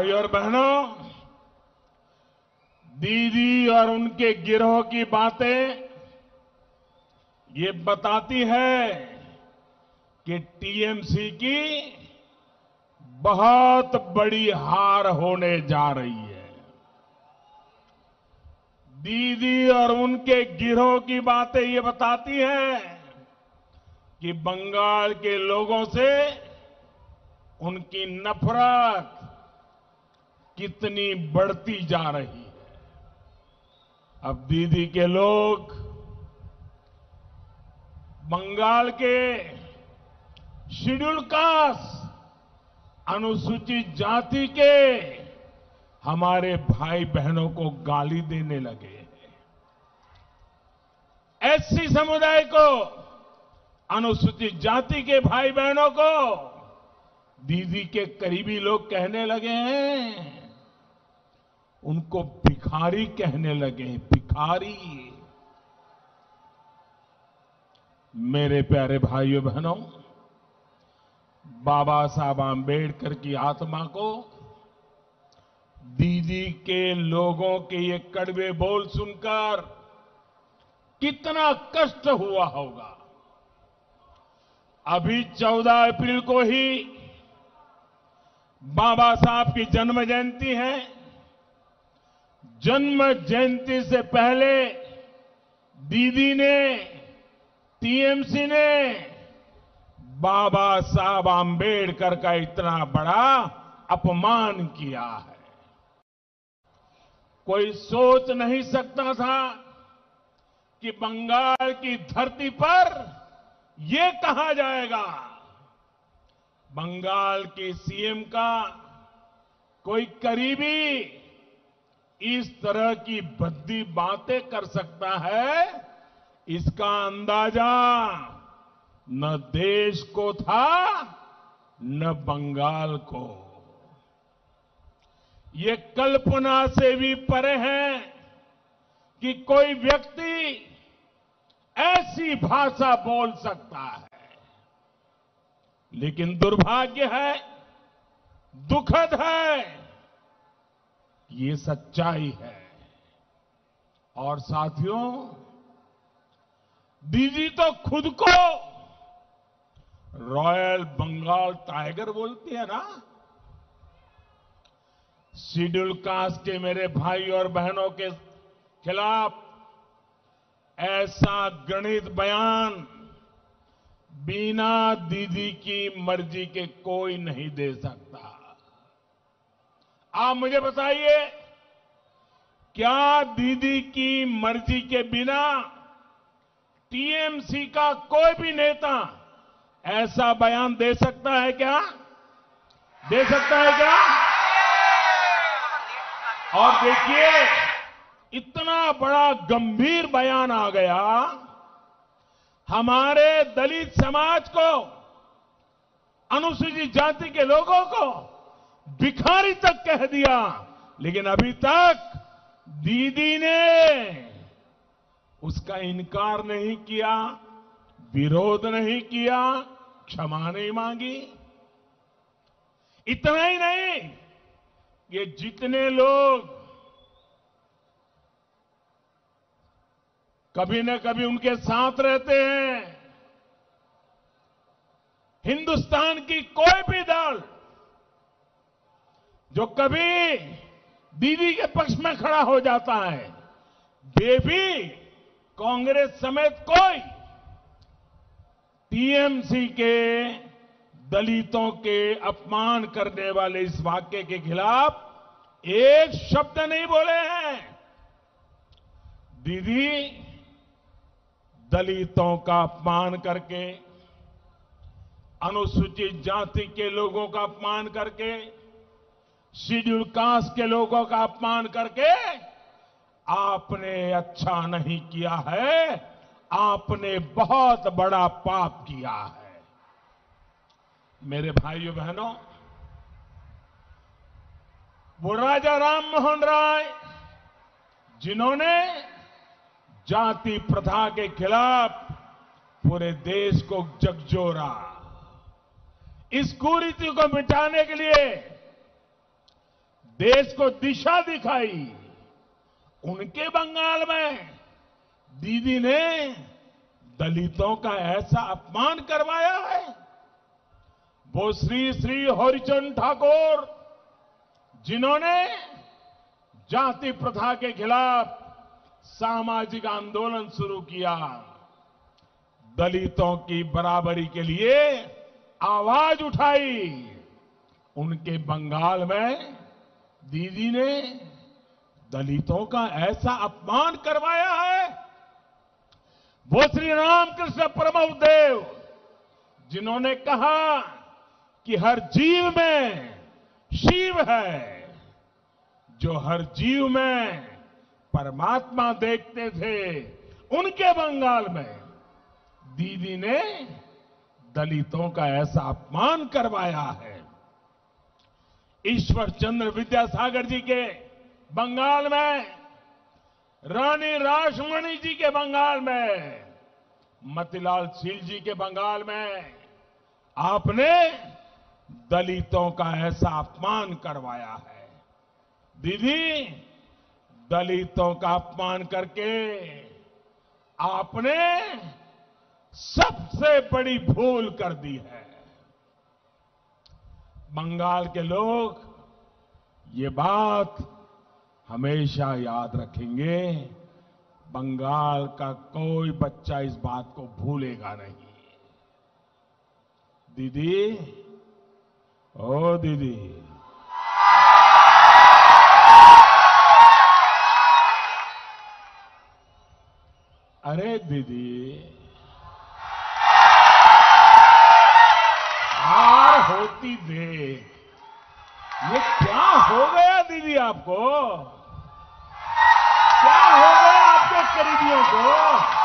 भाई और बहनों, दीदी और उनके गिरोह की बातें ये बताती है कि टीएमसी की बहुत बड़ी हार होने जा रही है। दीदी और उनके गिरोह की बातें ये बताती हैं कि बंगाल के लोगों से उनकी नफरत कितनी बढ़ती जा रही है। अब दीदी के लोग, बंगाल के शेड्यूल कास्ट अनुसूचित जाति के हमारे भाई बहनों को गाली देने लगे एससी समुदाय को, अनुसूचित जाति के भाई बहनों को, दीदी के करीबी लोग कहने लगे हैं उनको भिखारी कहने लगे, भिखारी, मेरे प्यारे भाइयों बहनों, बाबा साहब आम्बेडकर की आत्मा को दीदी के लोगों के ये कड़वे बोल सुनकर कितना कष्ट हुआ होगा। अभी 14 अप्रैल को ही बाबा साहब की जन्म जयंती है। जन्म जयंती से पहले दीदी ने, टीएमसी ने बाबा साहब आम्बेडकर का इतना बड़ा अपमान किया है। कोई सोच नहीं सकता था कि बंगाल की धरती पर ये कहा जाएगा, बंगाल के सीएम का कोई करीबी इस तरह की भद्दी बातें कर सकता है, इसका अंदाज़ा न देश को था, न बंगाल को। ये कल्पना से भी परे है कि कोई व्यक्ति ऐसी भाषा बोल सकता है। लेकिन दुर्भाग्य है, दुखद है ये सच्चाई है। और साथियों, दीदी तो खुद को रॉयल बंगाल टाइगर बोलती है ना? शेड्यूल कास्ट के मेरे भाई और बहनों के खिलाफ ऐसा गणित बयान बिना दीदी की मर्ज़ी के कोई नहीं दे सकता। आप मुझे बताइए, क्या दीदी की मर्ज़ी के बिना टीएमसी का कोई भी नेता ऐसा बयान दे सकता है क्या? दे सकता है क्या? और देखिए, इतना बड़ा गंभीर बयान आ गया, हमारे दलित समाज को, अनुसूचित जाति के लोगों को भिखारी तक कह दिया। लेकिन अभी तक दीदी ने उसका इनकार नहीं किया, विरोध नहीं किया, क्षमा नहीं मांगी। इतना ही नहीं, ये जितने लोग कभी न कभी उनके साथ रहते हैं, हिंदुस्तान की कोई भी दल जो कभी दीदी के पक्ष में खड़ा हो जाता है वे भी कांग्रेस समेत कोई टीएमसी के दलितों के अपमान करने वाले इस वाक्य के खिलाफ एक शब्द नहीं बोले हैं। दीदी, दलितों का अपमान करके, अनुसूचित जाति के लोगों का अपमान करके शेड्यूल कास्ट के लोगों का अपमान करके आपने अच्छा नहीं किया है, आपने बहुत बड़ा पाप किया है। मेरे भाइयों बहनों, वो राजा राम मोहन राय, जिन्होंने जाति प्रथा के खिलाफ पूरे देश को जगजोरा, इस कुरीति को मिटाने के लिए देश को दिशा दिखाई। उनके बंगाल में दीदी ने दलितों का ऐसा अपमान करवाया है। वो श्री श्री हरिचंद ठाकुर, जिन्होंने जाति प्रथा के खिलाफ सामाजिक आंदोलन शुरू किया, दलितों की बराबरी के लिए आवाज़ उठाई। उनके बंगाल में दीदी ने दलितों का ऐसा अपमान करवाया है। वो श्री रामकृष्ण परमव देव जिन्होंने कहा कि हर जीव में शिव है, जो हर जीव में परमात्मा देखते थे उनके बंगाल में। दीदी ने दलितों का ऐसा अपमान करवाया है। ईश्वर चंद्र विद्यासागर जी के बंगाल में, रानी राजमणि जी के बंगाल में, मतिलाल सील जी के बंगाल में आपने दलितों का ऐसा अपमान करवाया है। दीदी, दलितों का अपमान करके आपने सबसे बड़ी भूल कर दी है। बंगाल के लोग ये बात हमेशा याद रखेंगे। बंगाल का कोई बच्चा इस बात को भूलेगा नहीं। दीदी, ओ दीदी। अरे दीदी होती देख। ये क्या हो गया दीदी आपको? क्या हो गया आपके करीबियों को?